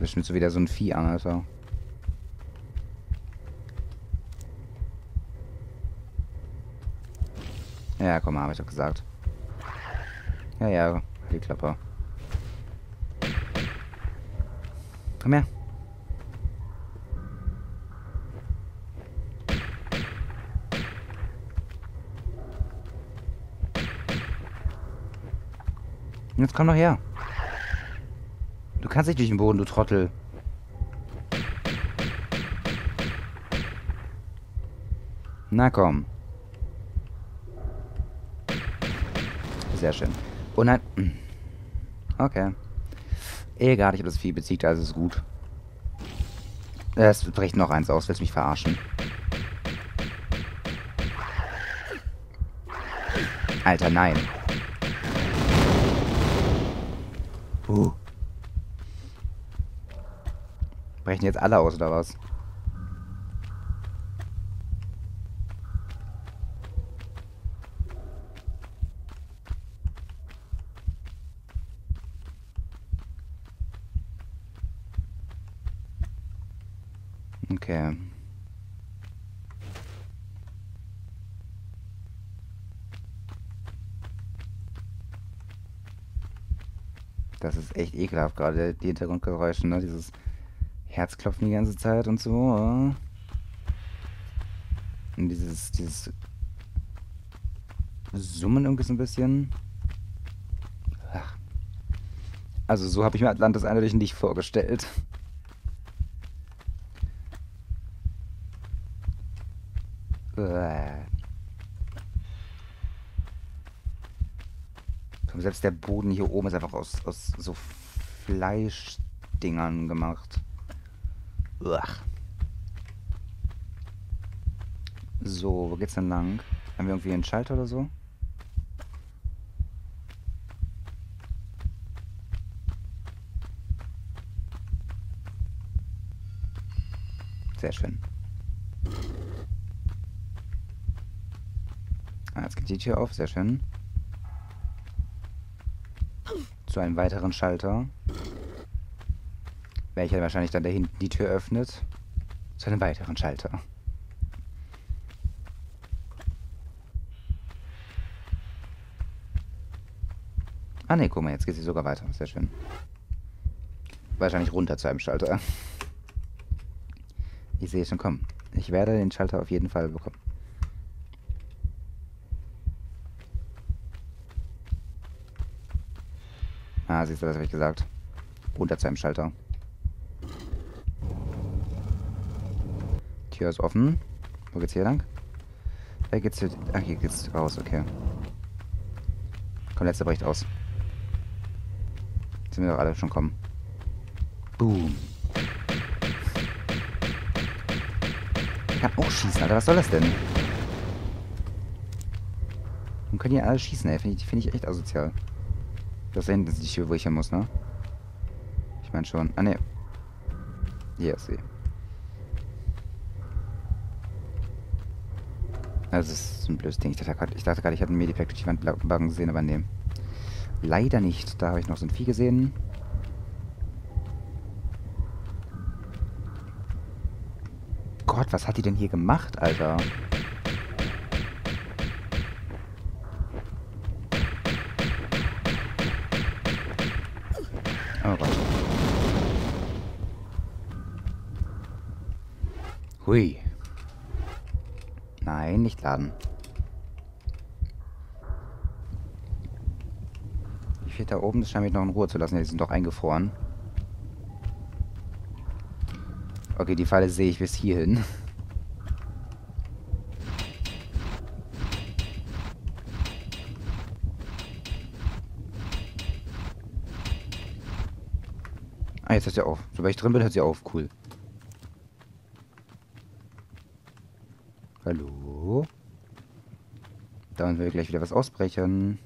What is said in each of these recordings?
Bestimmt so wieder so ein Vieh an, Alter. Ja, komm mal, hab ich doch gesagt. Ja, ja, die Klappe. Komm her. Jetzt komm doch her. Du kannst nicht durch den Boden, du Trottel. Na komm. Sehr schön. Oh nein. Okay. Egal, ich habe das Vieh besiegt, also ist gut. Es bricht noch eins aus. Willst mich verarschen? Alter, nein. Uh. Brechen jetzt alle aus, oder was? Okay. Das ist echt ekelhaft, gerade die Hintergrundgeräusche, ne? Dieses Herzklopfen die ganze Zeit und so. Und dieses, dieses Summen irgendwie so ein bisschen. Ach. Also so habe ich mir Atlantis eindeutig nicht vorgestellt. Selbst der Boden hier oben ist einfach aus, aus so Fleischdingern gemacht. Uach. So, wo geht's denn lang? Haben wir irgendwie einen Schalter oder so? Sehr schön. Ah, jetzt geht die Tür auf, sehr schön. Zu einem weiteren Schalter. Welcher wahrscheinlich dann da hinten die Tür öffnet. Zu einem weiteren Schalter. Ah ne, guck mal, jetzt geht sie sogar weiter. Sehr schön. Wahrscheinlich runter zu einem Schalter. Ich sehe schon kommen. Ich werde den Schalter auf jeden Fall bekommen. Ah, siehst du, das habe ich gesagt. Runter zu einem Schalter. Tür ist offen. Wo geht's hier lang? Da geht's hier... Ach, hier geht's raus, okay. Komm, letzter bricht aus. Jetzt sind wir doch alle schon kommen. Boom. Ich kann auch schießen, Alter. Was soll das denn? Und können hier alle schießen, ey. Finde ich, find ich echt asozial. Das da hinten ist die Tür, wo ich hin muss, ne? Ich meine schon. Ah, ne. Hier ist sie. Das ist ein blödes Ding. Ich dachte gerade, ich, dachte ich hätte einen Medipack durch die Wand gesehen, aber ne. Leider nicht. Da habe ich noch so ein Vieh gesehen. Gott, was hat die denn hier gemacht, Alter? Hui. Nein, nicht laden. Die vier da oben, das scheint mich noch in Ruhe zu lassen. Die sind doch eingefroren. Okay, die Falle sehe ich bis hierhin. Ah, jetzt hört sie auf. Sobald ich drin bin, hört sie auf. Cool. Hallo? Dann will gleich wieder was ausbrechen.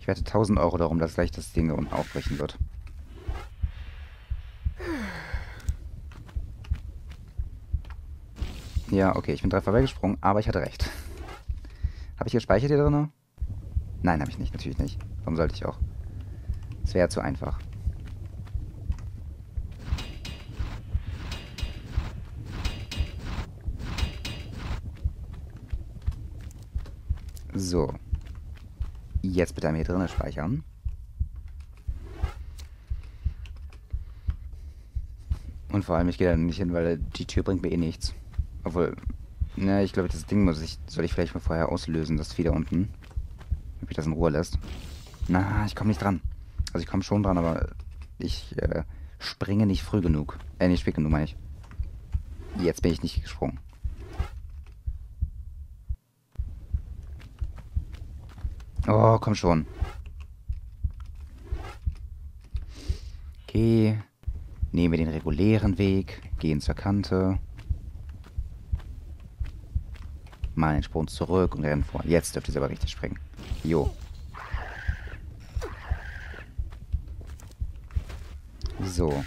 Ich wette 1000 Euro darum, dass gleich das Ding da unten aufbrechen wird. Ja, okay, ich bin drei vorbeigesprungen, aber ich hatte recht. Habe ich gespeichert hier drin? Nein, habe ich nicht, natürlich nicht. Warum sollte ich auch? Es wäre zu einfach. So. Jetzt bitte hier drinnen speichern. Und vor allem, ich gehe da nicht hin, weil die Tür bringt mir eh nichts. Obwohl, na, ich glaube, das Ding muss ich, soll ich vielleicht mal vorher auslösen, das Vieh da unten. Ob ich das in Ruhe lässt. Na, ich komme nicht dran. Also ich komme schon dran, aber ich äh, springe nicht früh genug. Äh, nicht spät genug, meine ich. Jetzt bin ich nicht gesprungen. Oh, komm schon. Nehmen wir den regulären Weg. Gehen zur Kante. Mal den Sprung zurück und rennen vor. Jetzt dürft ihr aber richtig springen. Jo. So.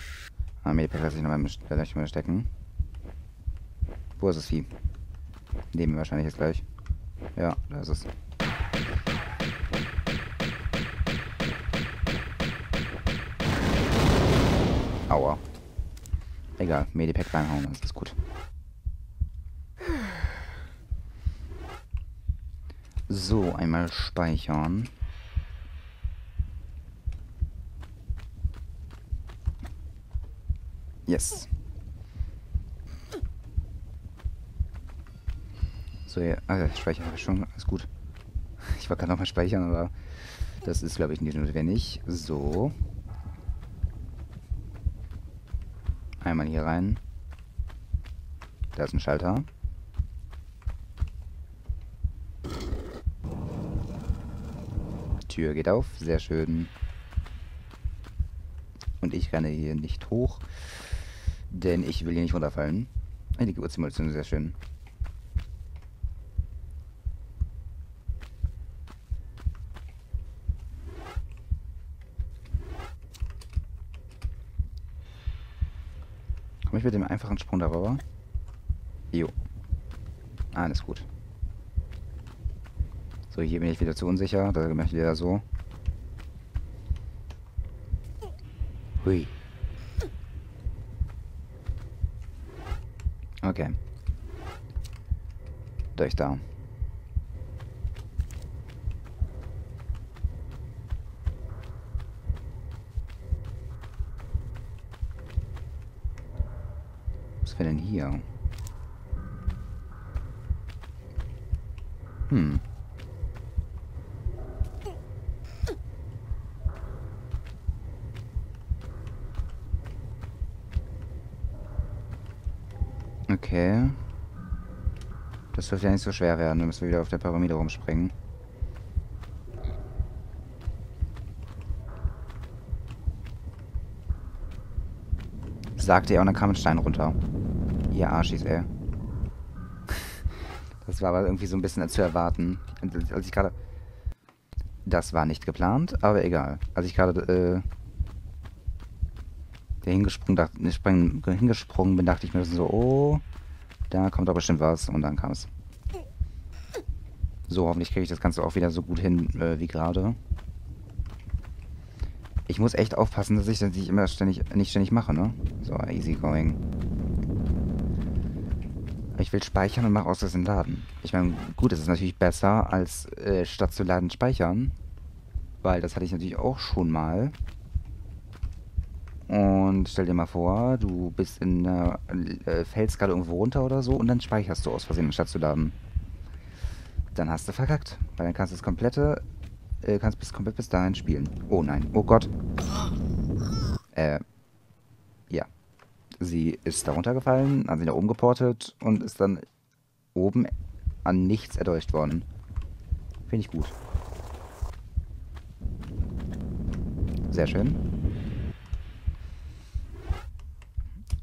Ah, Medipack lasse ich nochmal mal stecken. Wo ist das Vieh? Nehmen wir wahrscheinlich jetzt gleich. Ja, da ist es. Aua. Egal, Medipack reinhauen, das ist gut. So, einmal speichern. Yes. So, ja, also speichern habe ich schon, alles gut. Ich wollte gerade nochmal speichern, aber das ist, glaube ich, nicht notwendig. So. Einmal hier rein. Da ist ein Schalter. Tür geht auf, sehr schön. Und ich renne hier nicht hoch, denn ich will hier nicht runterfallen. Die Geburtssimulation sehr schön. Komme ich mit dem einfachen Sprung darüber? Jo. Alles gut. So, hier bin ich wieder zu unsicher. Da möchte ich wieder so. Hui. Okay. Durch da. Denn hier? Hm. Okay. Das dürfte ja nicht so schwer werden. Dann müssen wir wieder auf der Pyramide rumspringen. Sagte er und dann kam ein Stein runter. Ihr Arschis, ey. Das war aber irgendwie so ein bisschen zu erwarten. Als ich gerade... Das war nicht geplant, aber egal. Als ich gerade äh, hingesprungen, dachte, hingesprungen bin, dachte ich mir so, oh, da kommt doch bestimmt was. Und dann kam es. So, hoffentlich kriege ich das Ganze auch wieder so gut hin äh, wie gerade. Ich muss echt aufpassen, dass ich das nicht immer ständig, nicht ständig mache, ne? So, easy going. Ich will speichern und mache aus das Laden. Ich meine, gut, es ist natürlich besser, als äh, statt zu laden speichern. Weil das hatte ich natürlich auch schon mal. Und stell dir mal vor, du bist in der, äh, fällst irgendwo runter oder so und dann speicherst du aus Versehen, statt zu laden. Dann hast du verkackt. Weil dann kannst du das komplette, äh, kannst bis komplett bis dahin spielen. Oh nein, oh Gott. Äh. Sie ist da runtergefallen, hat sie nach oben geportet und ist dann oben an nichts erdolcht worden. Finde ich gut. Sehr schön.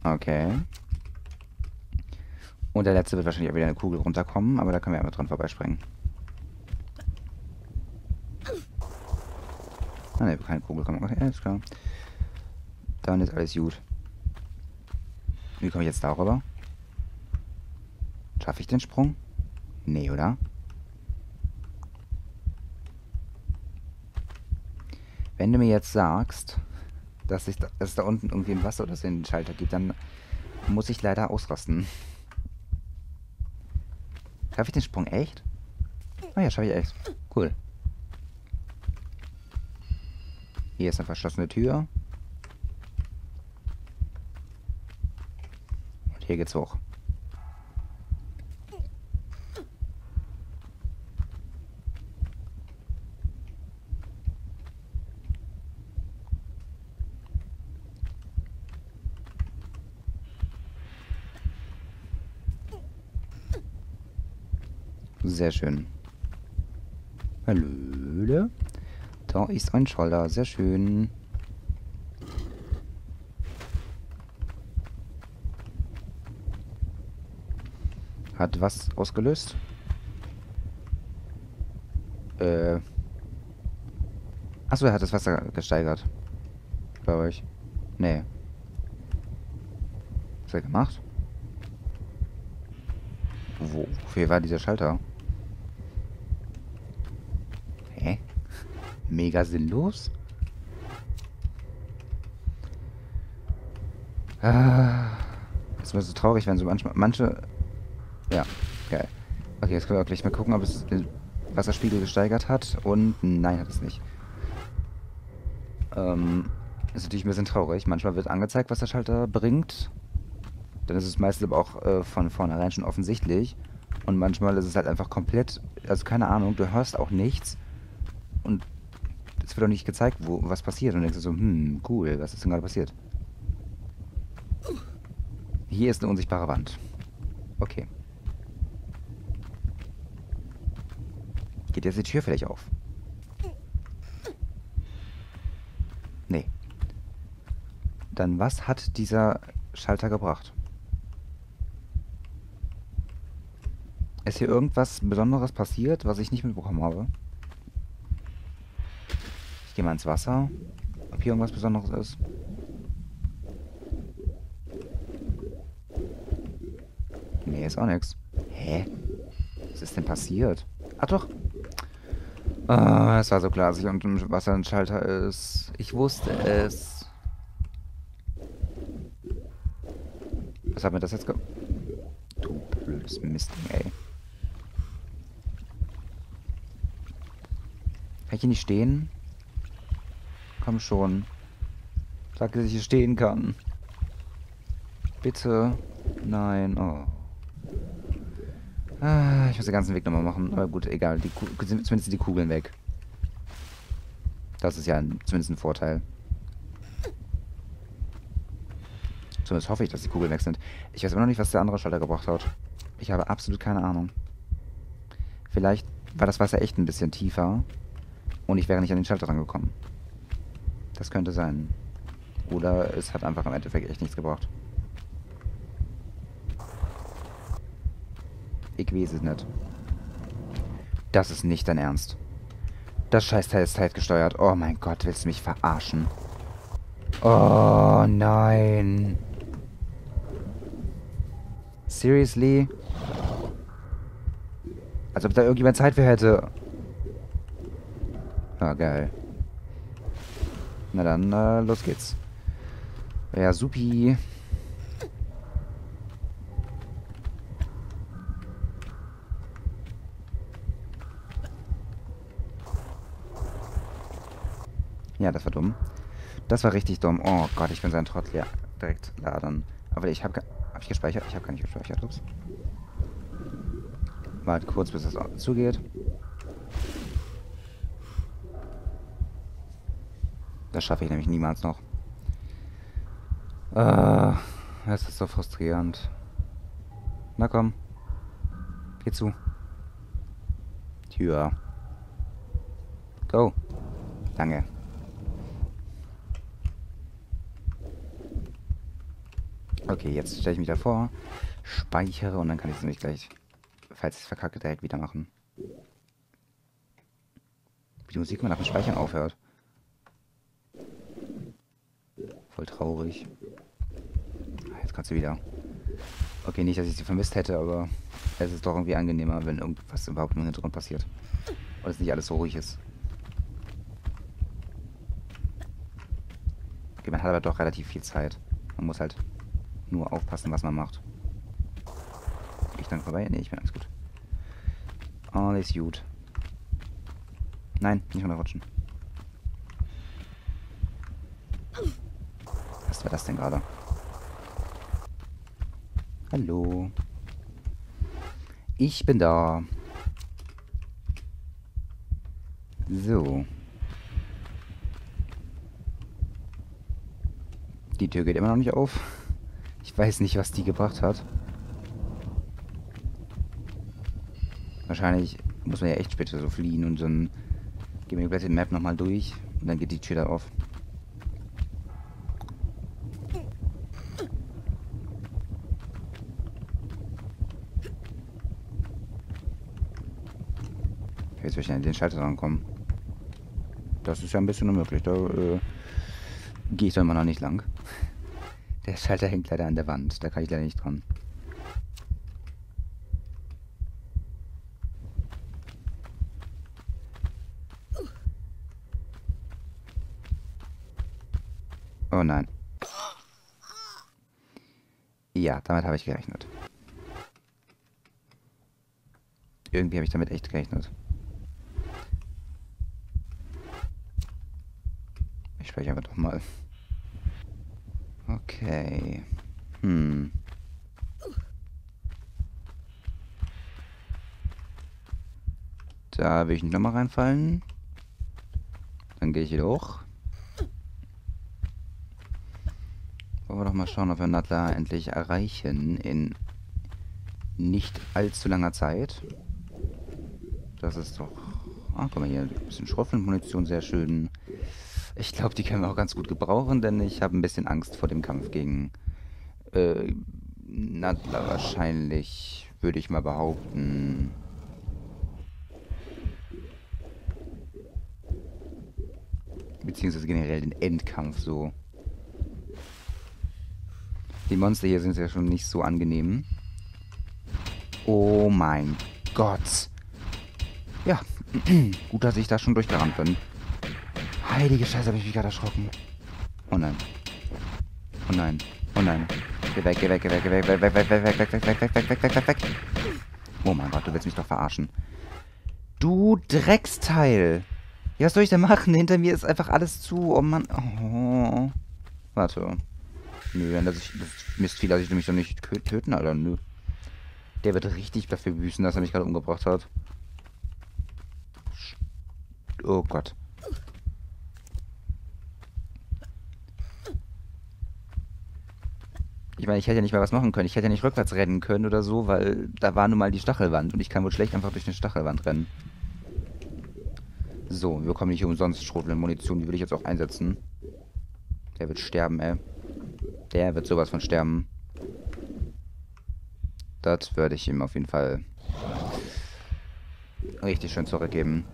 Okay. Und der letzte wird wahrscheinlich auch wieder eine Kugel runterkommen, aber da können wir einfach dran vorbeispringen. Ah ne, keine Kugel kommen. Okay, alles klar. Dann ist alles gut. Wie komme ich jetzt darüber? Schaffe ich den Sprung? Nee, oder? Wenn du mir jetzt sagst, dass, ich da, dass es da unten irgendwie im Wasser oder so einen Schalter gibt, dann muss ich leider ausrasten. Schaffe ich den Sprung echt? Ah ja, schaffe ich echt. Cool. Hier ist eine verschlossene Tür. Hier geht's hoch. Sehr schön. Hallo? Da ist ein Schalter. Sehr schön. Hat was ausgelöst? Äh. Achso, er hat das Wasser gesteigert. Bei euch. Nee. Was hat er gemacht? Wo, wofür war dieser Schalter? mega sinnlos. Ah, das ist mir so traurig, wenn so manchmal, manche... Ja, geil. Okay, jetzt können wir auch gleich mal gucken, ob es den Wasserspiegel gesteigert hat. Und nein, hat es nicht. Ähm, ist natürlich ein bisschen traurig. Manchmal wird angezeigt, was der Schalter bringt. Dann ist es meistens aber auch äh, von vornherein schon offensichtlich. Und manchmal ist es halt einfach komplett, also keine Ahnung, du hörst auch nichts. Und es wird doch nicht gezeigt, wo was passiert. Und denkst du so, hm, cool, was ist denn gerade passiert? Hier ist eine unsichtbare Wand. Okay. Geht jetzt die Tür vielleicht auf? Nee. Dann was hat dieser Schalter gebracht? Ist hier irgendwas Besonderes passiert, was ich nicht mitbekommen habe? Ich gehe mal ins Wasser. Ob hier irgendwas Besonderes ist. Nee, ist auch nichts. Hä? Was ist denn passiert? Ach doch. Ah, es war so klar, dass hier unten im Wasser ein Schalter ist. Ich wusste es. Was hat mir das jetzt ge... Du blödes Mistding, ey. Kann ich hier nicht stehen? Komm schon. Sag, dass ich hier stehen kann. Bitte. Nein. Oh. Ah, ich muss den ganzen Weg nochmal machen. Aber gut, egal. Die zumindest sind die Kugeln weg. Das ist ja ein, zumindest ein Vorteil. Zumindest hoffe ich, dass die Kugeln weg sind. Ich weiß immer noch nicht, was der andere Schalter gebracht hat. Ich habe absolut keine Ahnung. Vielleicht war das Wasser echt ein bisschen tiefer und ich wäre nicht an den Schalter rangekommen. Das könnte sein. Oder es hat einfach im Endeffekt echt nichts gebracht. Weiß es nicht. Das ist nicht dein Ernst. Das Scheißteil ist zeitgesteuert. Oh mein Gott, willst du mich verarschen? Oh nein. Seriously? Als ob da irgendjemand Zeit für hätte. Ah, geil. Na dann, äh, los geht's. Ja, supi. Ja, das war dumm. Das war richtig dumm. Oh Gott, ich bin so ein Trottel. Ja, direkt laden. Aber ich habe hab ich gespeichert? Ich habe gar nicht gespeichert. Ups. Warte kurz, bis es zugeht. Das schaffe ich nämlich niemals noch. Äh, es ist so frustrierend. Na komm. Geh zu. Tür. Go. Danke. Okay, jetzt stelle ich mich davor, speichere und dann kann ich es nämlich gleich, falls ich es verkacke, direkt wieder machen. Wie die Musik mal nach dem Speichern aufhört. Voll traurig. Ah, jetzt kannst du wieder. Okay, nicht, dass ich sie vermisst hätte, aber es ist doch irgendwie angenehmer, wenn irgendwas überhaupt im Hintergrund passiert. Und es nicht alles so ruhig ist. Okay, man hat aber doch relativ viel Zeit. Man muss halt nur aufpassen, was man macht. Ich dann vorbei? Ne, ich bin alles gut. Alles gut. Nein, nicht runterrutschen. Was war das denn gerade? Hallo. Ich bin da. So. Die Tür geht immer noch nicht auf. Ich weiß nicht, was die gebracht hat. Wahrscheinlich muss man ja echt später so fliehen und dann gehen wir die Map nochmal durch und dann geht die Tür da auf. Jetzt will ich an den Schalter rankommen. Das ist ja ein bisschen unmöglich. Da äh, gehe ich dann mal noch nicht lang. Der Schalter hängt leider an der Wand. Da kann ich leider nicht dran. Oh nein. Ja, damit habe ich gerechnet. Irgendwie habe ich damit echt gerechnet. Ich spreche aber doch mal. Okay. Hm. Da will ich nicht nochmal reinfallen. Dann gehe ich wieder hoch. Wollen wir doch mal schauen, ob wir Nadler endlich erreichen in nicht allzu langer Zeit. Das ist doch... Ah, guck mal hier, ein bisschen Schrotflintenmunition, sehr schön. Ich glaube, die können wir auch ganz gut gebrauchen, denn ich habe ein bisschen Angst vor dem Kampf gegen äh, Nadler wahrscheinlich, würde ich mal behaupten. Beziehungsweise generell den Endkampf so. Die Monster hier sind ja schon nicht so angenehm. Oh mein Gott. Ja, gut, dass ich da schon durchgerannt bin. Heilige Scheiße, habe ich mich gerade erschrocken. Oh nein. Oh nein. Oh nein. Geh weg, geh weg, geh weg, geh weg, weg, weg, weg, weg, weg, weg, weg, weg, weg, weg, weg, weg, weg. Oh mein Gott, du willst mich doch verarschen. Du Drecksteil. Ja, was soll ich denn machen? Hinter mir ist einfach alles zu. Oh Mann. Oh. Warte. Nö, das ist, das Mist viel, dass ich mich doch nicht töten, Alter. Nö. Der wird richtig dafür büßen, dass er mich gerade umgebracht hat. Oh Gott. Ich meine, ich hätte ja nicht mal was machen können. Ich hätte ja nicht rückwärts rennen können oder so, weil da war nun mal die Stachelwand und ich kann wohl schlecht einfach durch eine Stachelwand rennen. So, wir bekommen nicht umsonst Schrotflinten-Munition. Die würde ich jetzt auch einsetzen. Der wird sterben, ey. Der wird sowas von sterben. Das würde ich ihm auf jeden Fall richtig schön zurückgeben.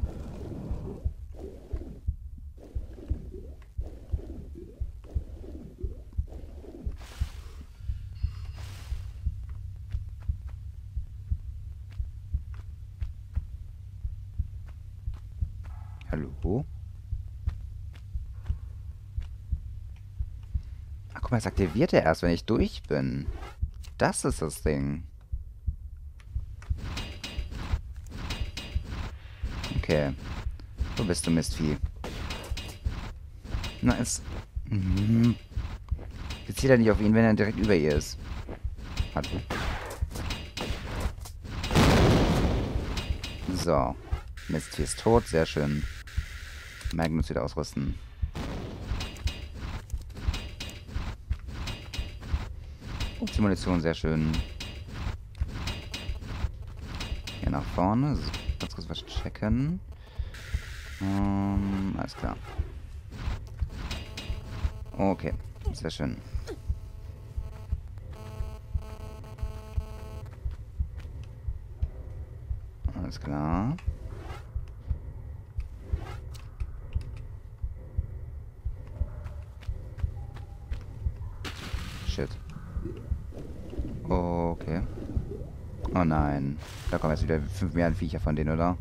Hallo? Ach, guck mal, es aktiviert er erst, wenn ich durch bin. Das ist das Ding. Okay. Wo bist du, Mistvieh? Na, es... Mhm. Jetzt zieht er nicht auf ihn, wenn er direkt über ihr ist. Hallo. So. Mistvieh ist tot, sehr schön. Magnus wieder ausrüsten. Und die Munition, sehr schön. Hier nach vorne. So, ganz kurz was checken. Um, alles klar. Okay, sehr schön. Alles klar. Shit. Okay. Oh nein. Da kommen jetzt wieder 5 Milliarden Viecher von denen, oder?